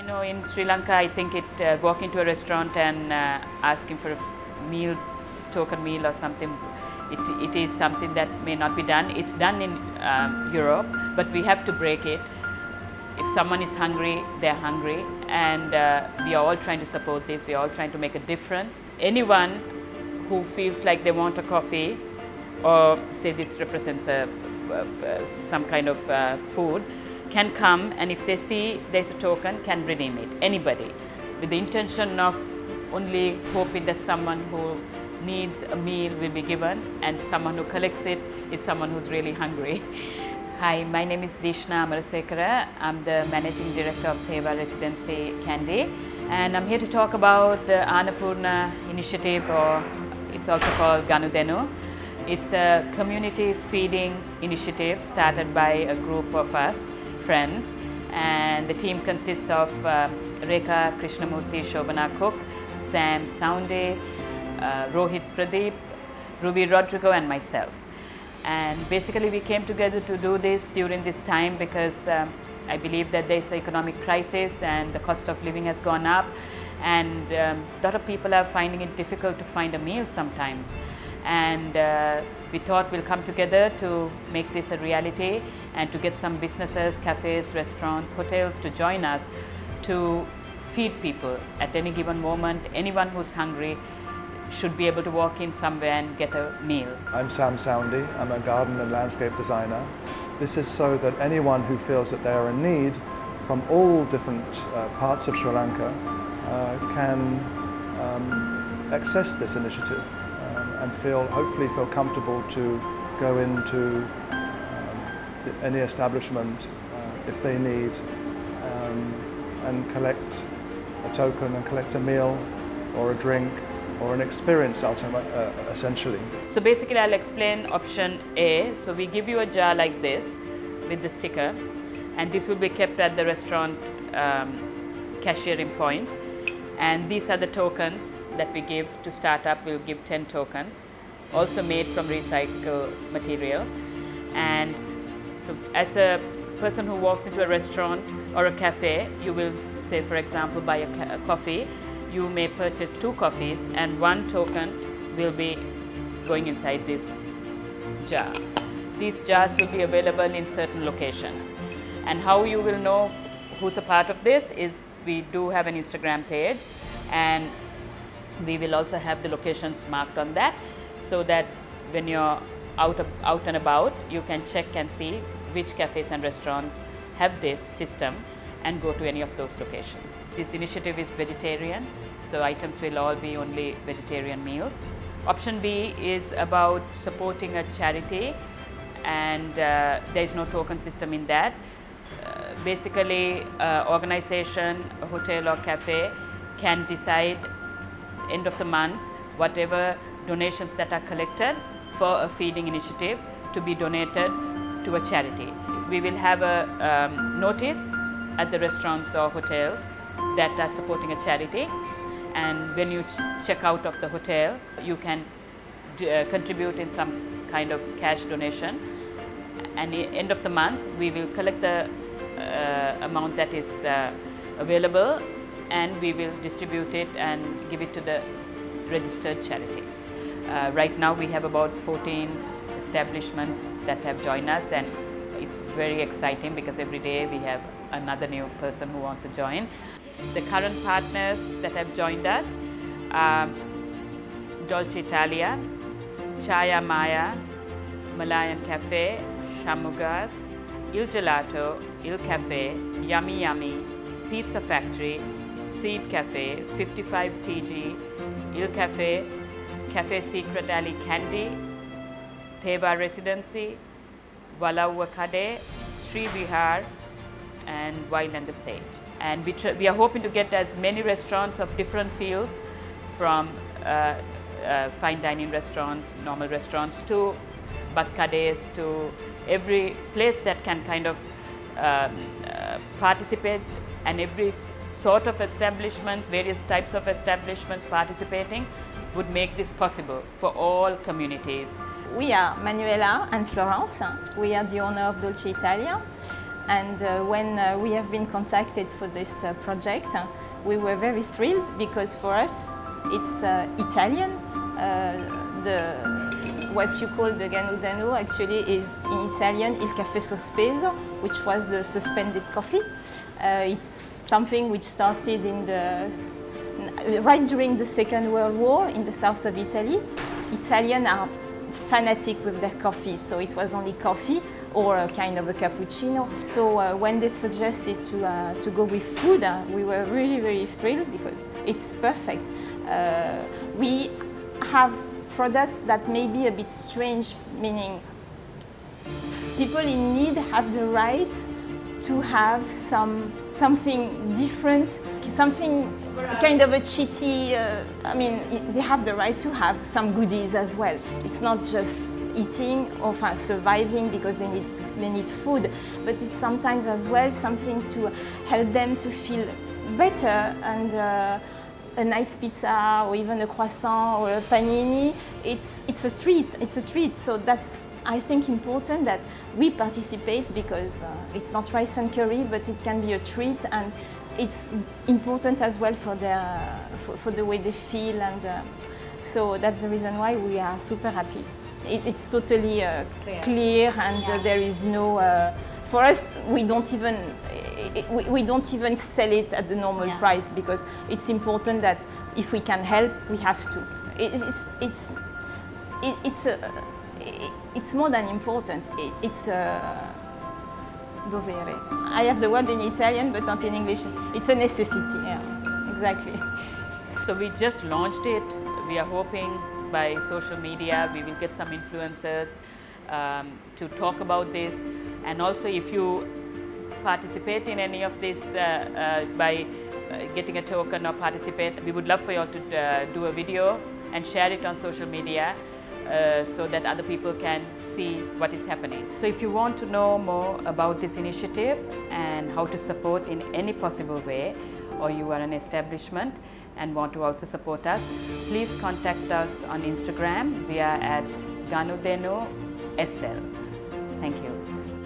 I know in Sri Lanka, I think it uh, walk into a restaurant and uh, asking for a meal, token meal or something. It, it is something that may not be done. It's done in um, Europe, but we have to break it. If someone is hungry, they're hungry, and uh, we are all trying to support this. We are all trying to make a difference. Anyone who feels like they want a coffee, or say this represents a, some kind of uh, food, can come and if they see there's a token, can redeem it, anybody, with the intention of only hoping that someone who needs a meal will be given and someone who collects it is someone who's really hungry. Hi, my name is Dishna Amarasekara. I'm the Managing Director of Theva Residency Kandy and I'm here to talk about the Annapoorna initiative or it's also called Ganudenu. It's a community feeding initiative started by a group of us friends. And the team consists of uh, Rekha Krishnamurthy Shobana Cook, Sam Sounde, uh, Rohit Pradeep, Ruby Rodrigo and myself. And basically we came together to do this during this time because um, I believe that there's an economic crisis and the cost of living has gone up. And um, a lot of people are finding it difficult to find a meal sometimes and uh, we thought we'll come together to make this a reality and to get some businesses, cafes, restaurants, hotels to join us to feed people at any given moment. Anyone who's hungry should be able to walk in somewhere and get a meal. I'm Sam Soundy. I'm a garden and landscape designer. This is so that anyone who feels that they are in need from all different uh, parts of Sri Lanka uh, can um, access this initiative and feel, hopefully feel comfortable to go into um, any establishment uh, if they need um, and collect a token and collect a meal or a drink or an experience uh, essentially. So basically I'll explain option A. So we give you a jar like this with the sticker and this will be kept at the restaurant um, cashiering point and these are the tokens that we give to startup, we'll give 10 tokens, also made from recycled material. And so as a person who walks into a restaurant or a cafe, you will say, for example, buy a, a coffee, you may purchase two coffees and one token will be going inside this jar. These jars will be available in certain locations. And how you will know who's a part of this is we do have an Instagram page and we will also have the locations marked on that so that when you're out, out and about, you can check and see which cafes and restaurants have this system and go to any of those locations. This initiative is vegetarian, so items will all be only vegetarian meals. Option B is about supporting a charity and uh, there is no token system in that. Uh, basically, uh, organization, hotel or cafe can decide end of the month, whatever donations that are collected for a feeding initiative to be donated to a charity. We will have a um, notice at the restaurants or hotels that are supporting a charity and when you ch check out of the hotel you can uh, contribute in some kind of cash donation and the end of the month we will collect the uh, amount that is uh, available and we will distribute it and give it to the registered charity. Uh, right now we have about 14 establishments that have joined us and it's very exciting because every day we have another new person who wants to join. The current partners that have joined us are Dolce Italia, Chaya Maya, Malayan Cafe, Shanmugas, Il Gelato, Il Cafe, Yummy Yummy, Pizza Factory, Seed Cafe, 55 TG, Il Cafe, Cafe Secret Alley Kandy, Theva Residency, Walauwa Kade, Sri Bihar, and Wild and the Sage. And we, we are hoping to get as many restaurants of different fields from uh, uh, fine dining restaurants, normal restaurants to Batkades to every place that can kind of um, uh, participate and every sort of establishments, various types of establishments participating would make this possible for all communities. We are Manuela and Florence. We are the owner of Dolce Italia. And uh, when uh, we have been contacted for this uh, project, we were very thrilled because for us it's uh, Italian. Uh, the, what you call the Ganudano actually is in Italian il caffè sospeso, which was the suspended coffee. Uh, it's something which started in the right during the Second World War in the south of Italy. Italians are fanatic with their coffee, so it was only coffee or a kind of a cappuccino. So uh, when they suggested to, uh, to go with food, uh, we were really, very thrilled because it's perfect. Uh, we have products that may be a bit strange, meaning people in need have the right to have some something different, something kind of a cheaty, uh, I mean, they have the right to have some goodies as well. It's not just eating or surviving because they need, they need food, but it's sometimes as well something to help them to feel better and uh, a nice pizza or even a croissant or a panini, it's, it's a treat, it's a treat. So that's, I think, important that we participate because uh, it's not rice and curry, but it can be a treat and it's important as well for, their, for, for the way they feel and uh, so that's the reason why we are super happy. It, it's totally uh, clear. clear. and uh, yeah. there is no, uh, for us we don't even we, we, don't even sell it at the normal yeah. price because it's important that if we can help, we have to. It, it's it's it, it's a, it, it's more than important. it's a dovere. I have the word in Italian, but not in English. It's a necessity. Yeah, exactly. So we just launched it. We are hoping by social media we will get some influencers um, to talk about this, and also if you participate in any of this uh, uh, by uh, getting a token or participate, we would love for you to do a video and share it on social media uh, so that other people can see what is happening. So if you want to know more about this initiative and how to support in any possible way or you are an establishment and want to also support us, please contact us on Instagram. We are at Ganudenu SL. Thank you.